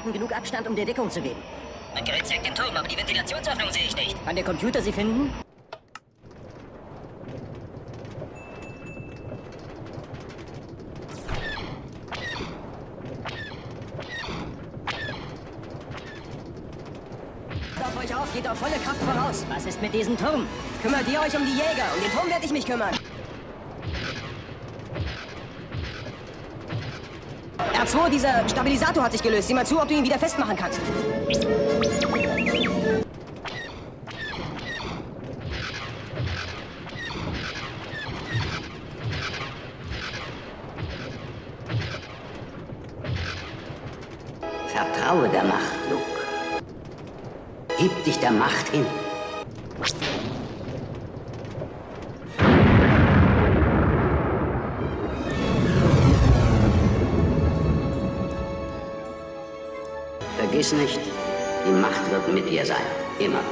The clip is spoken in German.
halten genug Abstand, um dir Deckung zu geben. Mein Gerät zeigt den Turm, aber die Ventilationsöffnung sehe ich nicht. Kann der Computer sie finden? Auf euch auf, geht auf volle Kraft voraus. Was ist mit diesem Turm? Kümmert ihr euch um die Jäger. Um den Turm werde ich mich kümmern. R2, dieser Stabilisator hat sich gelöst. Sieh mal zu, ob du ihn wieder festmachen kannst. Vertraue der Macht, Luke. Gib dich der Macht hin. Vergiss nicht, die Macht wird mit dir sein. Immer.